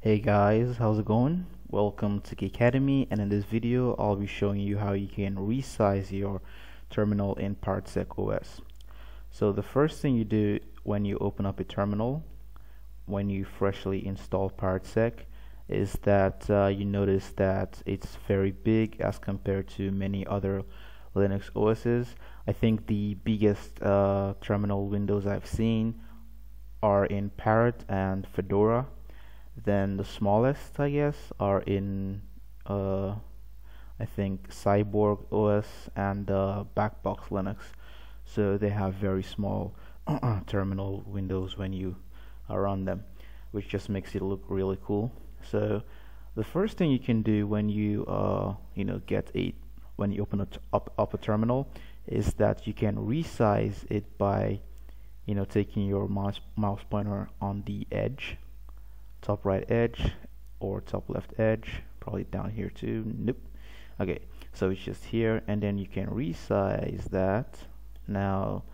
Hey guys, how's it going? Welcome to KayKademy and in this video I'll be showing you how you can resize your terminal in ParrotSec OS. So the first thing you do when you open up a terminal, when you freshly install ParrotSec, is that uh, you notice that it's very big as compared to many other Linux OSs. I think the biggest uh, terminal windows I've seen are in Parrot and Fedora then the smallest, I guess, are in uh, I think Cyborg OS and uh, Backbox Linux. So they have very small terminal windows when you on them, which just makes it look really cool. So the first thing you can do when you uh, you know get a when you open up up a terminal is that you can resize it by you know taking your mouse mouse pointer on the edge top right edge or top left edge probably down here too nope. Okay so it's just here and then you can resize that. Now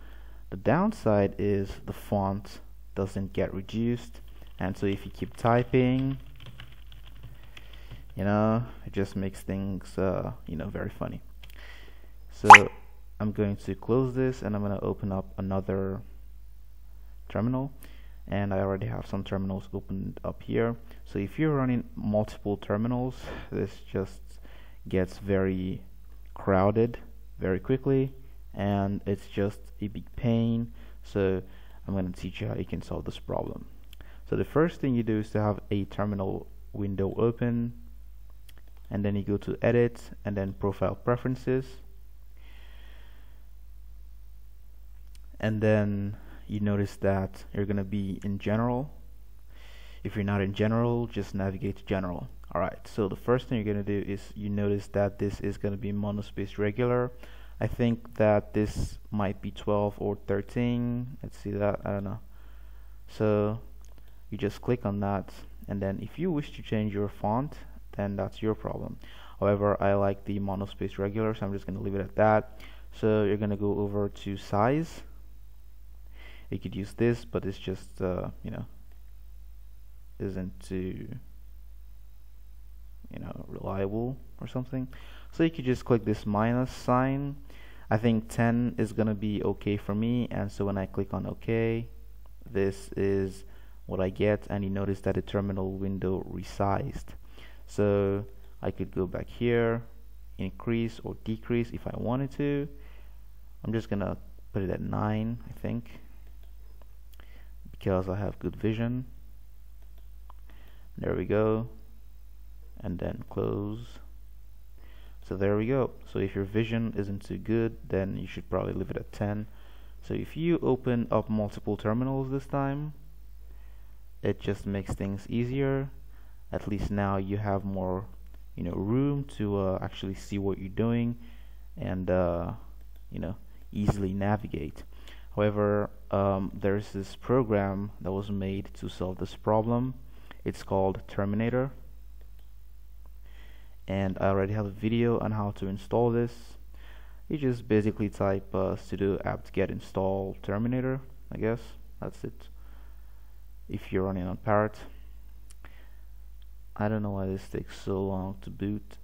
the downside is the font doesn't get reduced and so if you keep typing you know it just makes things uh, you know very funny. So I'm going to close this and I'm going to open up another terminal and I already have some terminals opened up here. So if you're running multiple terminals this just gets very crowded very quickly and it's just a big pain. So I'm going to teach you how you can solve this problem. So the first thing you do is to have a terminal window open and then you go to edit and then profile preferences. And then you notice that you're going to be in general. If you're not in general just navigate to general. Alright so the first thing you're going to do is you notice that this is going to be monospace regular. I think that this might be 12 or 13 let's see that I don't know. So you just click on that and then if you wish to change your font then that's your problem. However I like the monospace regular so I'm just going to leave it at that. So you're going to go over to size you could use this but it's just uh, you know isn't too you know reliable or something. So you could just click this minus sign. I think 10 is gonna be okay for me and so when I click on OK this is what I get and you notice that the terminal window resized. So I could go back here increase or decrease if I wanted to. I'm just gonna put it at 9 I think because I have good vision. There we go. And then close. So there we go. So if your vision isn't too good then you should probably leave it at 10 so if you open up multiple terminals this time it just makes things easier. At least now you have more you know room to uh, actually see what you're doing and uh, you know easily navigate However, um, there's this program that was made to solve this problem. It's called Terminator. And I already have a video on how to install this. You just basically type uh, sudo apt get install Terminator, I guess. That's it. If you're running on Parrot. I don't know why this takes so long to boot.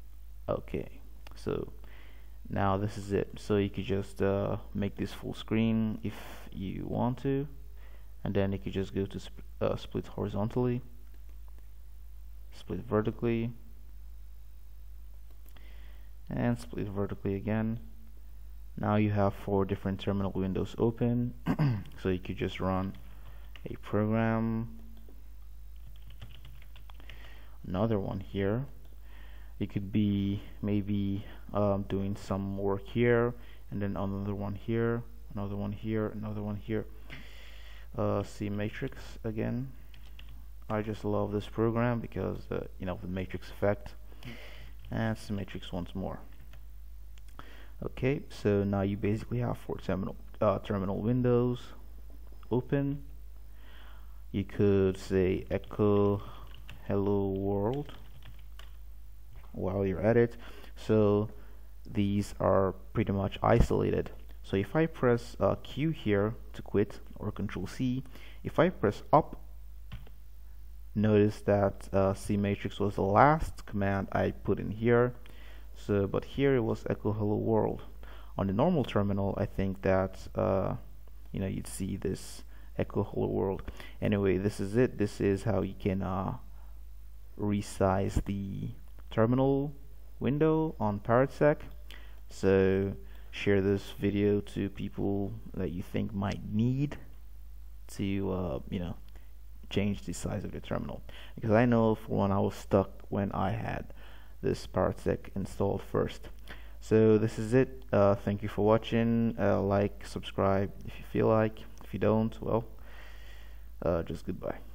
Okay, so now this is it. So you could just uh, make this full screen if you want to. And then you could just go to sp uh, split horizontally split vertically and split vertically again. Now you have four different terminal windows open. So you could just run a program. Another one here it could be maybe um, doing some work here and then another one here another one here another one here. Uh, cmatrix again. I just love this program because uh, you know the matrix effect. And cmatrix once more. Okay so now you basically have four terminal uh, terminal windows open. You could say echo hello world while you're at it. So these are pretty much isolated. So if I press uh, Q here to quit or control C if I press up notice that uh, matrix was the last command I put in here. So but here it was echo hello world. On the normal terminal I think that uh, you know you'd see this echo hello world. Anyway this is it. This is how you can uh, resize the terminal window on ParrotSec so share this video to people that you think might need to uh, you know change the size of the terminal. Because I know for one I was stuck when I had this ParrotSec installed first. So this is it. Uh, thank you for watching. Uh, like subscribe if you feel like. If you don't well uh, just goodbye